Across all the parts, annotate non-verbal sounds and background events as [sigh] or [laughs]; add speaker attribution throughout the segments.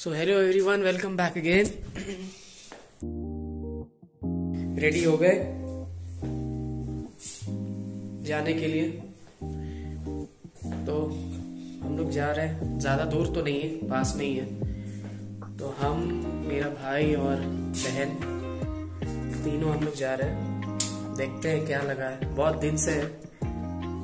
Speaker 1: So hello everyone welcome back again ready हो गए? जाने के लिए। तो हम लोग जा रहे हैं। ज़्यादा दूर तो नहीं है, पास में ही है। तो हम, मेरा भाई और बहन, तीनों हम लोग जा रहे हैं। देखते हैं क्या लगा है। बहुत दिन से है।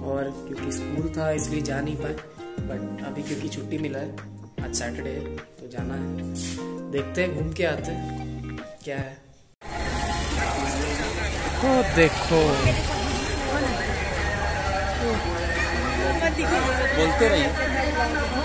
Speaker 1: और क्योंकि स्कूल था, इसलिए जा नहीं पाए। बट अभी क्योंकि छुट्टी मिला है, आज सैटरडे है। तो जाना है। देखते हैं घूम के आते हैं क्या है। ओ देखो।
Speaker 2: बोलते रहिए।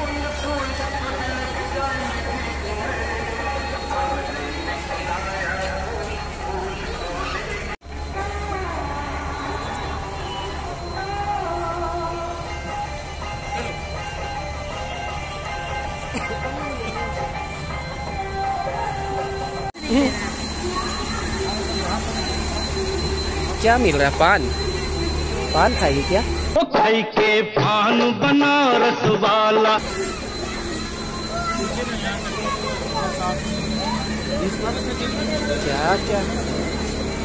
Speaker 1: क्या मिल रहा है? पान। पान खाइए क्या?
Speaker 3: खाई के पान बनारस वाला।
Speaker 1: क्या क्या?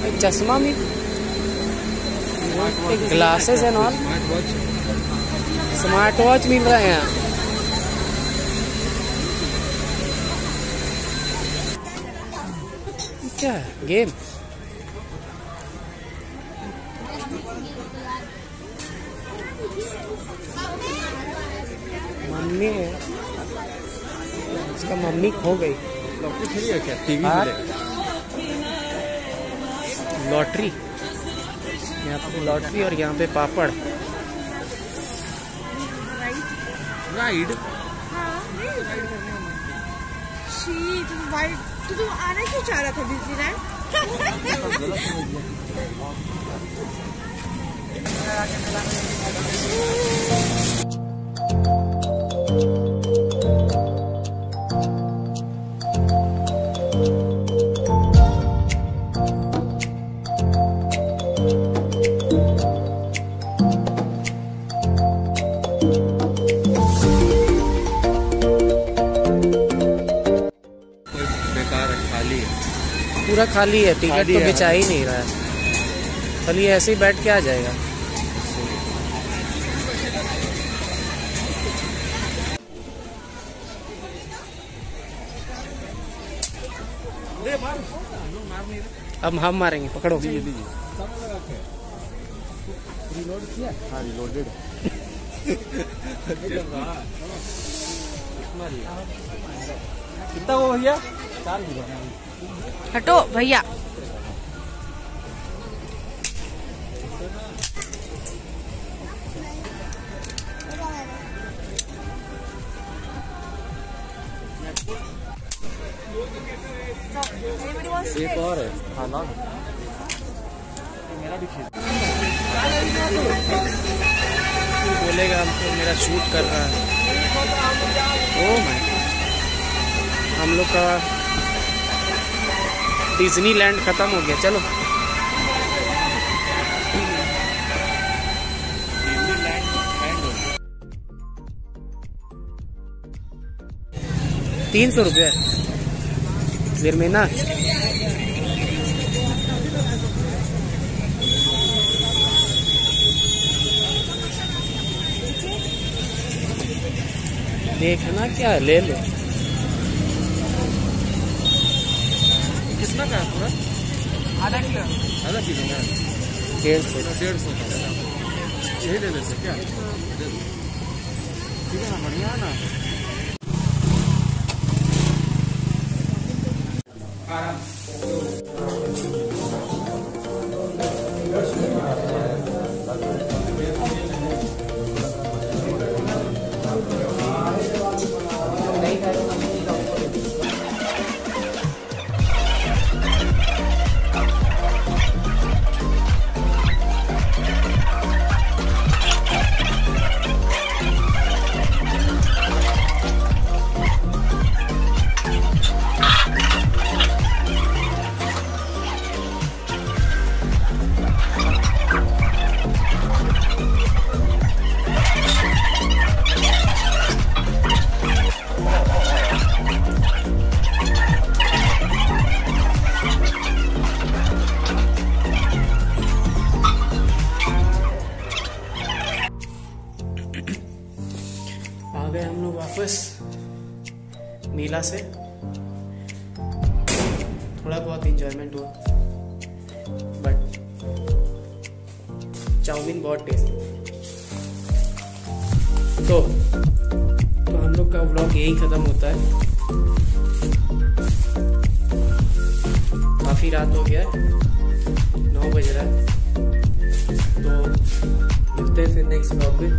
Speaker 1: एक चश्मा मिल एक glasses and all smart watch मिल रहे हैं। क्या है? गेम मम्मी है। उसका मम्मी खो गई।
Speaker 2: लॉटरी है क्या? टीवी
Speaker 1: हाँ। लॉटरी। यहाँ पे लॉटरी और यहाँ पे पापड़।
Speaker 2: राइड
Speaker 4: शी तुम वाइट तो तुम आना क्यों चाह रहा था डिज्नीलैंड
Speaker 2: कोई [laughs] बेकार है खाली है।
Speaker 1: पूरा खाली है टिकट तो
Speaker 2: है।
Speaker 1: बिछा ही नहीं रहा है। खाली ऐसे ही बैठ के आ जाएगा। अब हम मारेंगे पकड़ो।
Speaker 2: हाँ रिलोडेड कितना वो भैया?
Speaker 4: हटो भैया।
Speaker 2: एक और है मेरा भी
Speaker 1: बोलेगा हमको मेरा शूट कर रहा है। ओ माय हम लोग का डिज्नीलैंड खत्म हो गया, चलो। तीन सौ रुपये। फिर में ना देखना क्या ले लो।
Speaker 2: कितना का है पूरा
Speaker 1: आधा किलो
Speaker 2: आधा किलो ना
Speaker 1: डेढ़ सौ
Speaker 2: डेढ़ सौ का यही दे देते क्या ठीक है ना बढ़िया है ना
Speaker 1: आराम मेला से। थोड़ा बहुत इंजॉयमेंट हुआ। बट चाउमीन बहुत टेस्टी तो तो हम लोग का व्लॉग यही खत्म होता है। काफ़ी रात हो गया नौ बज रहा है। तो मिलते हैं फिर नेक्स्ट व्लॉग में।